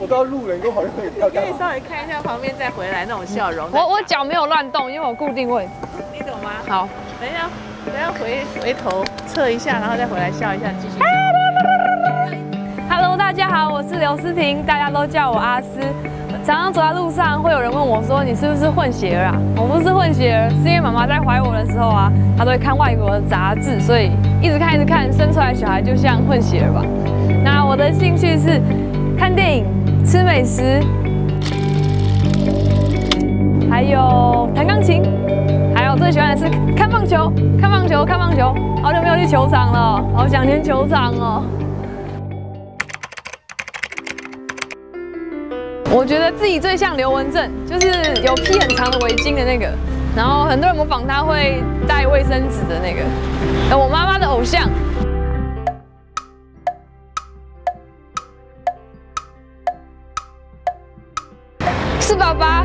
我都要路人都好像可以跳可以稍微看一下旁边再回来那种笑容。我我脚没有乱动，因为我固定位。你懂吗？好，等一下，等一下回回头测一下，然后再回来笑一下，继续。Hello，大家好，我是刘思婷，大家都叫我阿思。常常走在路上，会有人问我说：“你是不是混血儿啊？”我不是混血儿，是因为妈妈在怀我的时候啊，她都会看外国的杂志，所以一直看一直看，生出来小孩就像混血儿吧。那我的兴趣是看电影、吃美食，还有弹钢琴，还有最喜欢的是看棒球，看棒球，看棒球。好久没有去球场了，好想念球场哦。我觉得自己最像刘文正，就是有披很长的围巾的那个，然后很多人模仿他会带卫生纸的那个，我妈妈的偶像。是爸爸，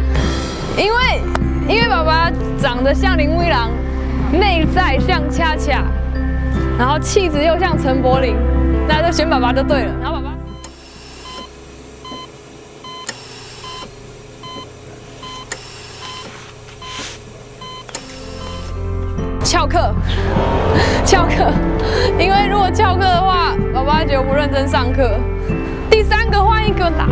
因为因为爸爸长得像林威郎，内在像恰恰，然后气质又像陈柏霖，那就选爸爸就对了。然后爸爸。翘课，翘课，因为如果翘课的话，爸爸觉得不认真上课。第三个换一个啦，